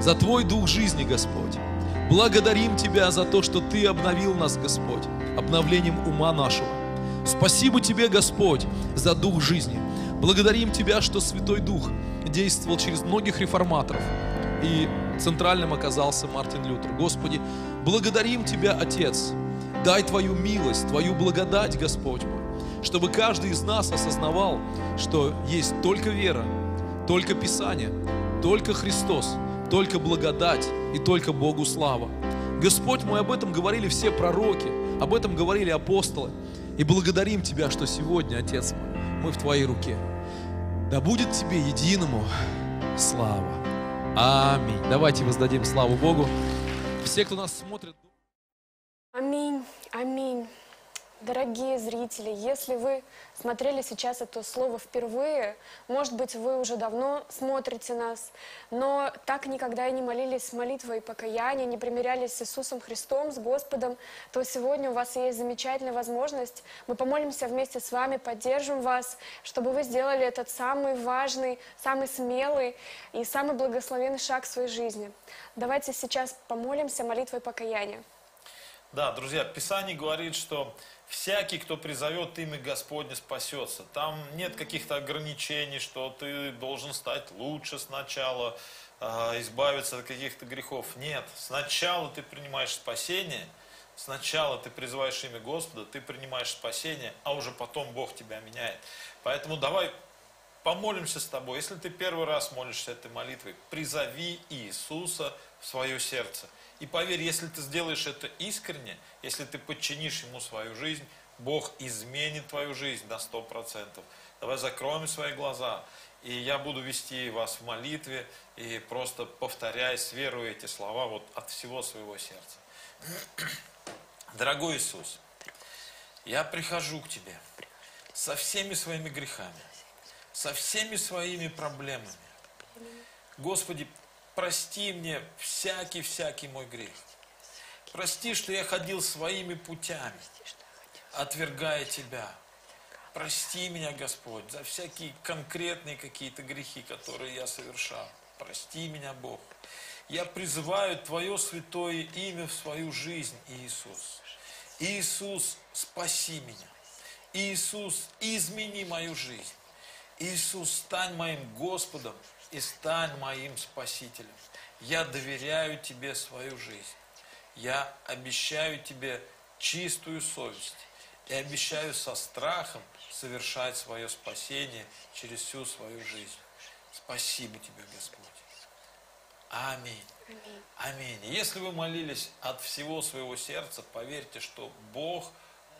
за Твой дух жизни, Господь. Благодарим Тебя за то, что Ты обновил нас, Господь, обновлением ума нашего. Спасибо Тебе, Господь, за дух жизни. Благодарим Тебя, что Святой Дух действовал через многих реформаторов. И центральным оказался Мартин Лютер. Господи, благодарим Тебя, Отец. Дай Твою милость, Твою благодать, Господь мой, чтобы каждый из нас осознавал, что есть только вера, только Писание, только Христос, только благодать и только Богу слава. Господь мой, об этом говорили все пророки, об этом говорили апостолы. И благодарим Тебя, что сегодня, Отец мой, мы в Твоей руке. Да будет Тебе единому слава. Аминь. Давайте воздадим славу Богу. Все, кто нас смотрит... Аминь, аминь. Дорогие зрители, если вы смотрели сейчас это слово впервые, может быть, вы уже давно смотрите нас, но так никогда и не молились молитвой покаяния, не примирялись с Иисусом Христом, с Господом, то сегодня у вас есть замечательная возможность. Мы помолимся вместе с вами, поддержим вас, чтобы вы сделали этот самый важный, самый смелый и самый благословенный шаг в своей жизни. Давайте сейчас помолимся молитвой покаяния. Да, друзья, Писание говорит, что всякий, кто призовет имя Господне, спасется. Там нет каких-то ограничений, что ты должен стать лучше сначала, а, избавиться от каких-то грехов. Нет, сначала ты принимаешь спасение, сначала ты призываешь имя Господа, ты принимаешь спасение, а уже потом Бог тебя меняет. Поэтому давай помолимся с тобой. Если ты первый раз молишься этой молитвой, призови Иисуса в свое сердце. И поверь, если ты сделаешь это искренне, если ты подчинишь Ему свою жизнь, Бог изменит твою жизнь на сто процентов. Давай закроем свои глаза, и я буду вести вас в молитве, и просто повторяй с верой эти слова вот от всего своего сердца. Дорогой Иисус, я прихожу к Тебе со всеми своими грехами, со всеми своими проблемами. Господи, прости мне всякий-всякий мой грех. Прости, что я ходил своими путями, отвергая Тебя. Прости меня, Господь, за всякие конкретные какие-то грехи, которые я совершал. Прости меня, Бог. Я призываю Твое святое имя в свою жизнь, Иисус. Иисус, спаси меня. Иисус, измени мою жизнь. Иисус, стань моим Господом и стань моим Спасителем. Я доверяю Тебе свою жизнь. Я обещаю Тебе чистую совесть и обещаю со страхом совершать свое спасение через всю свою жизнь. Спасибо Тебе, Господь. Аминь. Аминь. Если вы молились от всего своего сердца, поверьте, что Бог,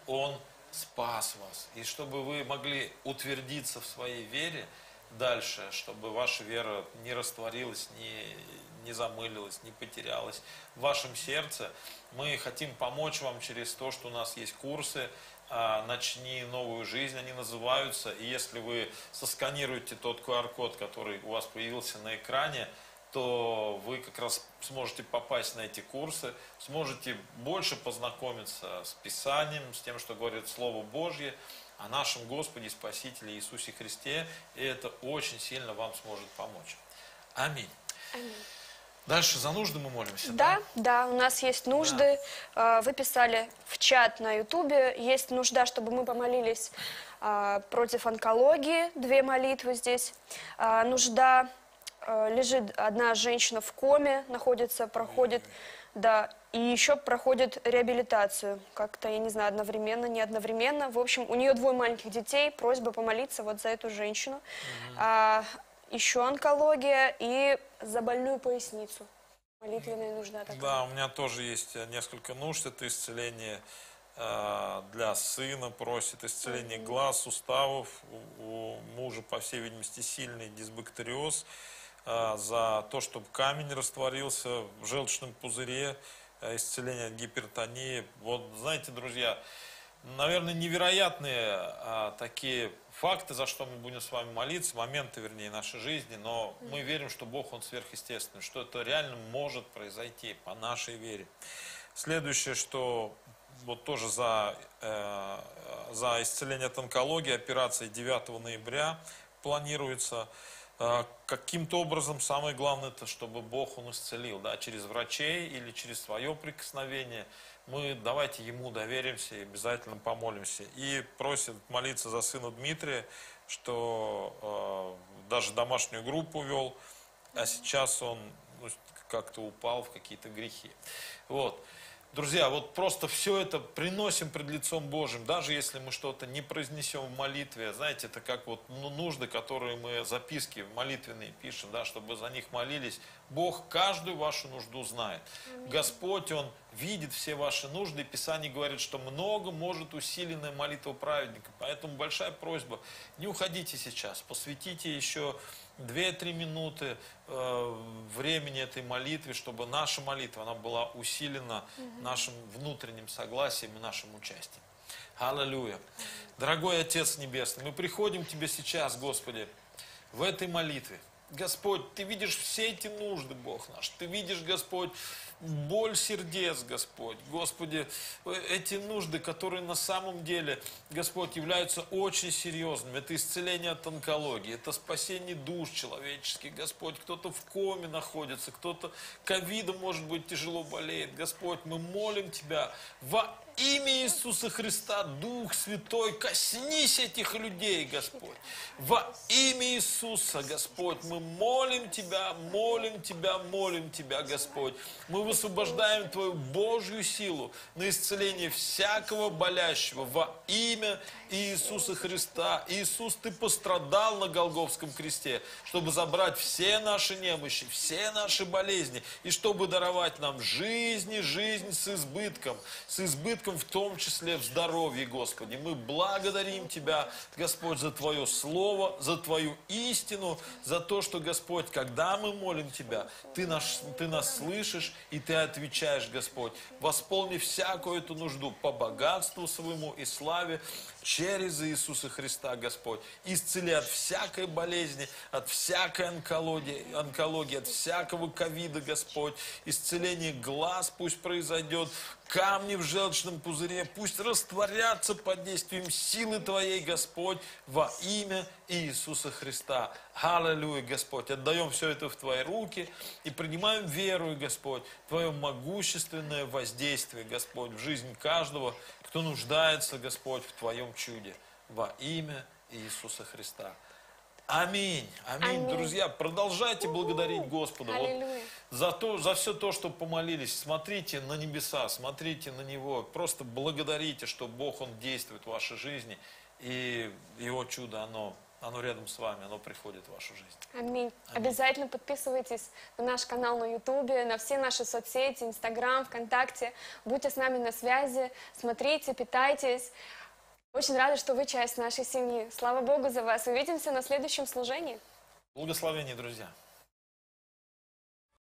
Он спас вас. И чтобы вы могли утвердиться в своей вере – дальше, чтобы ваша вера не растворилась, не, не замылилась, не потерялась в вашем сердце. Мы хотим помочь вам через то, что у нас есть курсы а, «Начни новую жизнь», они называются. И если вы сосканируете тот QR-код, который у вас появился на экране, то вы как раз сможете попасть на эти курсы, сможете больше познакомиться с Писанием, с тем, что говорит Слово Божье, о нашем Господе Спасителе Иисусе Христе, и это очень сильно вам сможет помочь. Аминь. Аминь. Дальше за нужды мы молимся, да? Да, да, у нас есть нужды. Да. Вы писали в чат на ютубе, есть нужда, чтобы мы помолились а, против онкологии, две молитвы здесь. А, нужда, а, лежит одна женщина в коме, находится, проходит да, и еще проходит реабилитацию. Как-то, я не знаю, одновременно, не одновременно. В общем, у нее двое маленьких детей. Просьба помолиться вот за эту женщину. Угу. А, еще онкология и за больную поясницу. Молитвенная нужда такая. Да, у меня тоже есть несколько нужд. Это исцеление э, для сына просит, исцеление глаз, суставов. У, у мужа, по всей видимости, сильный дисбактериоз. За то, чтобы камень растворился в желчном пузыре, а, исцеление от гипертонии. Вот, знаете, друзья, наверное, невероятные а, такие факты, за что мы будем с вами молиться, моменты, вернее, нашей жизни, но мы верим, что Бог, Он сверхъестественный, что это реально может произойти по нашей вере. Следующее, что вот тоже за, э, за исцеление от онкологии операция 9 ноября планируется. А, каким-то образом самое главное, это чтобы Бог Он исцелил, да, через врачей или через свое прикосновение. Мы давайте Ему доверимся и обязательно помолимся. И просит молиться за сына Дмитрия, что даже домашнюю группу вел, а сейчас он ну, как-то упал в какие-то грехи. Вот. Друзья, вот просто все это приносим пред лицом Божьим, даже если мы что-то не произнесем в молитве. Знаете, это как вот ну, нужды, которые мы записки молитвенные пишем, да, чтобы за них молились. Бог каждую вашу нужду знает. Господь, Он видит все ваши нужды. И Писание говорит, что много может усиленная молитва праведника. Поэтому большая просьба, не уходите сейчас, посвятите еще 2-3 минуты э, времени этой молитве, чтобы наша молитва она была усилена нашим внутренним согласием и нашим участием. Аллилуйя. Дорогой Отец Небесный, мы приходим к Тебе сейчас, Господи, в этой молитве. Господь, Ты видишь все эти нужды, Бог наш. Ты видишь, Господь, боль сердец, Господь. Господи, эти нужды, которые на самом деле, Господь, являются очень серьезными. Это исцеление от онкологии, это спасение душ человеческих, Господь. Кто-то в коме находится, кто-то ковидом, может быть, тяжело болеет. Господь, мы молим Тебя во имя Иисуса Христа, Дух Святой, коснись этих людей, Господь. Во имя Иисуса, Господь, мы молим Тебя, молим Тебя, молим Тебя, Господь. Мы высвобождаем Твою Божью силу на исцеление всякого болящего во имя Иисуса Христа. Иисус, Ты пострадал на Голговском кресте, чтобы забрать все наши немощи, все наши болезни, и чтобы даровать нам жизнь и жизнь с избытком, с избытком в том числе в здоровье, Господи. Мы благодарим Тебя, Господь, за Твое Слово, за Твою истину, за то, что, Господь, когда мы молим Тебя, Ты, наш, ты нас слышишь и Ты отвечаешь, Господь. Восполни всякую эту нужду по богатству своему и славе через Иисуса Христа, Господь. Исцели от всякой болезни, от всякой онкологии, онкологии от всякого ковида, Господь. Исцеление глаз пусть произойдет, камни в желчном пузыре пусть растворятся под действием силы Твоей, Господь, во имя Иисуса Христа. Аллилуйя, Господь. Отдаем все это в Твои руки и принимаем веру, Господь, Твое могущественное воздействие, Господь, в жизнь каждого, кто нуждается, Господь, в Твоем чуде. Во имя Иисуса Христа. Аминь. Аминь. Аминь. Друзья, продолжайте благодарить Господа. Вот за, то, за все то, что помолились. Смотрите на небеса, смотрите на Него. Просто благодарите, что Бог, Он действует в вашей жизни. И Его чудо, оно, оно рядом с вами, оно приходит в вашу жизнь. Аминь. Обязательно подписывайтесь на наш канал на Ютубе, на все наши соцсети, Инстаграм, ВКонтакте. Будьте с нами на связи, смотрите, питайтесь. Очень рада, что вы часть нашей семьи. Слава Богу за вас. Увидимся на следующем служении. Благословения, друзья.